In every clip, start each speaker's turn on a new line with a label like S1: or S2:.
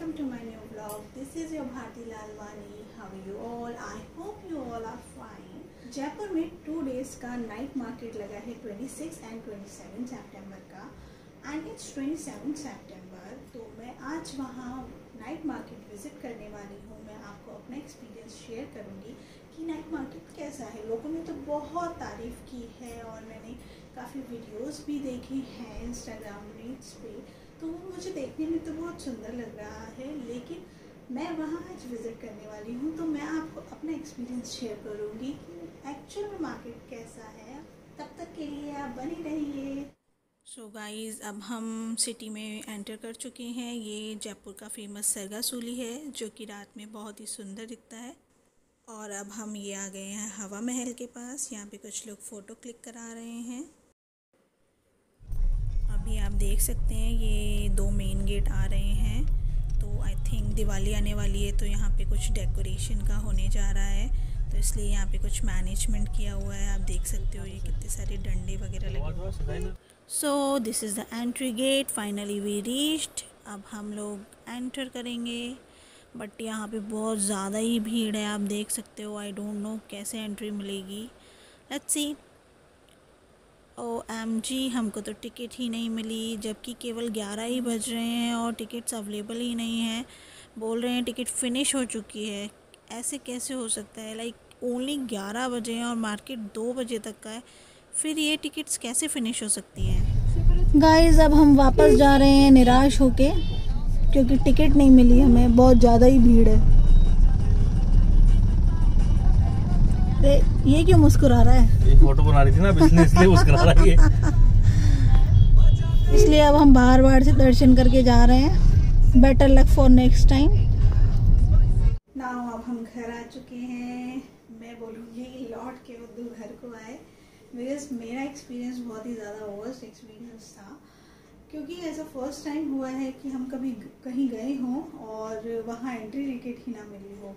S1: welcome to my new vlog. This is your Bharti Lalwani. How are you all? I hope you all are fine. Jaipur में two days का night market लगा है 26 and 27 सितंबर का and it's 27 सितंबर तो मैं आज वहाँ night market visit करने वाली हूँ मैं आपको अपना एक्सपीरियंस शेयर करूँगी कि नाइट मार्केट कैसा है लोगों ने तो बहुत तारीफ़ की है और मैंने काफ़ी वीडियोस भी देखे हैं इंस्टाग्राम रील्स पे तो वो मुझे देखने में तो बहुत सुंदर लग रहा है, लेकिन मैं वहाँ आज विज़िट करने वाली हूँ तो मैं आपको अपना एक्सपीरियंस शेयर करूँगी कि एक्चुअल में मार्केट कैसा है तब तक के लिए आप बने रहिए। सो so गाइस अब हम सिटी में एंटर कर चुके हैं। ये जयपुर का फ़ेमस सरगा सूली है, जो कि रात में बहुत ही सुंदर दिखता है। और अब हम ये आ गए हैं हवा महल के पास। यहाँ पे कुछ लोग फ़ोटो क्लिक करा रहे हैं। अभी आप देख सकते हैं, ये दो मेन गेट आ रहे हैं। तो आई थिंक दिवाली आने वाली है तो यहाँ पे कुछ डेकोरेशन का होने जा रहा है। तो इसलिए यहाँ पे कुछ मैनेजमेंट किया हुआ है, आप देख सकते हो ये कितने सारे डंडे वगैरह लगे so this is the entry gate finally we reached अब हम लोग एंटर करेंगे। बट यहाँ पे बहुत ज़्यादा ही भीड़ है, आप देख सकते हो। आई डोंट नो कैसे एंट्री मिलेगी। लेट्स सी एम जी, हमको तो टिकट ही नहीं मिली, जबकि केवल ग्यारह ही बज रहे हैं और टिकट्स अवेलेबल ही नहीं हैं। बोल रहे हैं टिकट फिनिश हो चुकी है। ऐसे कैसे हो सकता है? लाइक, ओनली ग्यारह बजे हैं और मार्केट दो बजे तक का है। फिर ये टिकट्स कैसे फिनिश हो सकती हैं? गाइस, अब हम वापस जा रहे हैं निराश होके, क्योंकि टिकट नहीं मिली हमें। बहुत ज़्यादा ही भीड़ है। ये क्यों मुस्कुरा रहा है?
S2: ये फ़ोटो बना रही थी ना बिज़नेस इसलिए मुस्कुरा रहा है
S1: इसलिए अब हम बार बार से दर्शन करके जा रहे हैं। Better luck for next time now अब हम घर आ चुके हैं। मैं बोलूँगी लौट के उर्दू घर को आए। बिकॉज़ मेरा एक्सपीरियंस बहुत ही ज़्यादा वर्स्ट एक्सपीरियंस था। क्योंकि ऐसा फ़र्स्ट टाइम हुआ है कि हम कभी कहीं गए हों और वहाँ एंट्री टिकट ही ना मिली हो।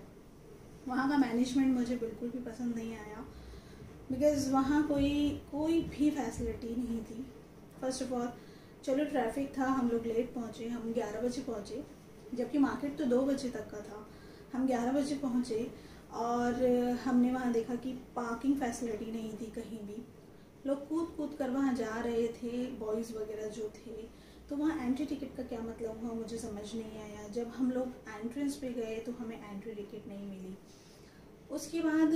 S1: वहाँ का मैनेजमेंट मुझे बिल्कुल भी पसंद नहीं आया। बिकॉज़ वहाँ कोई कोई भी फैसिलिटी नहीं थी। फ़र्स्ट ऑफ़ ऑल चलो ट्रैफ़िक था, हम लोग लेट पहुँचे, हम ग्यारह बजे पहुँचे। जबकि मार्केट तो दो बजे तक का था। हम ग्यारह बजे पहुँचे और हमने वहाँ देखा कि पार्किंग फैसिलिटी नहीं थी कहीं भी। लोग कूद कूद कर वहाँ जा रहे थे बॉयज़ वगैरह जो थे। तो वहाँ एंट्री टिकट का क्या मतलब हुआ? मुझे समझ नहीं आया। जब हम लोग एंट्रेंस पे गए तो हमें एंट्री टिकट नहीं मिली। उसके बाद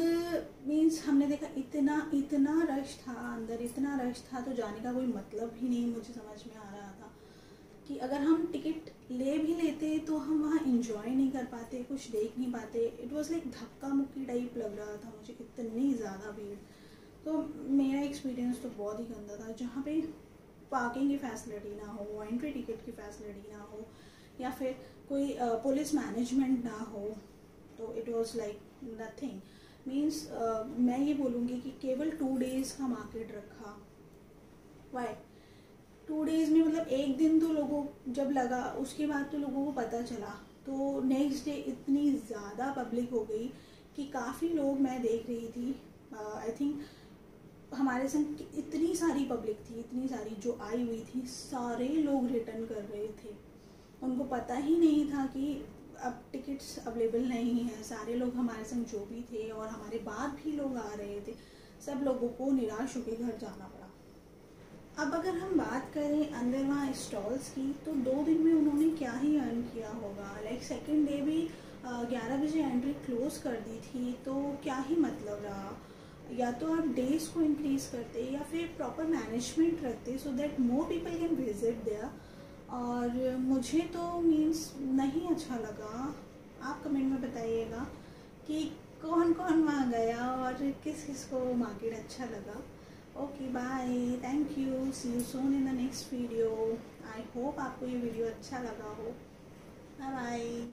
S1: मीन्स हमने देखा इतना इतना रश था अंदर, इतना रश था तो जाने का कोई मतलब ही नहीं मुझे समझ में आ रहा था कि अगर हम टिकट ले भी लेते तो हम वहाँ इंजॉय नहीं कर पाते, कुछ देख नहीं पाते। इट वॉज़ लाइक धक्का मुक्की टाइप लग रहा था मुझे, इतनी ज़्यादा भीड़। तो मेरा एक्सपीरियंस तो बहुत ही गंदा था, जहाँ पे पार्किंग की फैसिलिटी ना हो एंट्री टिकट की फैसिलिटी ना हो या फिर कोई पुलिस मैनेजमेंट ना हो तो it was like nothing means मैं ये बोलूँगी कि केवल टू डेज़ का मार्केट रखा। वाई टू डेज़ में मतलब एक दिन तो लोगों जब लगा उसके बाद तो लोगों को पता चला। तो नेक्स्ट डे इतनी ज़्यादा पब्लिक हो गई कि काफ़ी लोग मैं देख रही थी। आई uh, थिंक हमारे संग इतनी सारी पब्लिक थी, इतनी सारी जो आई हुई थी, सारे लोग रिटर्न कर रहे थे। उनको पता ही नहीं था कि अब टिकट्स अवेलेबल नहीं हैं। सारे लोग हमारे संग जो भी थे और हमारे बाद भी लोग आ रहे थे, सब लोगों को निराश होकर घर जाना पड़ा। अब अगर हम बात करें अंदर वहाँ स्टॉल्स की तो दो दिन में उन्होंने क्या ही अर्न किया होगा? लाइक सेकेंड डे भी ग्यारह बजे एंट्री क्लोज कर दी थी तो क्या ही मतलब रहा? या तो आप डेज़ को इंक्रीज करते या फिर प्रॉपर मैनेजमेंट रखते so that more people can visit there और मुझे तो मीन्स नहीं अच्छा लगा। आप कमेंट में बताइएगा कि कौन कौन वहाँ गया और किस किस को मार्केट अच्छा लगा। Okay bye thank you see you soon in the next video I hope आपको ये वीडियो अच्छा लगा हो। Bye bye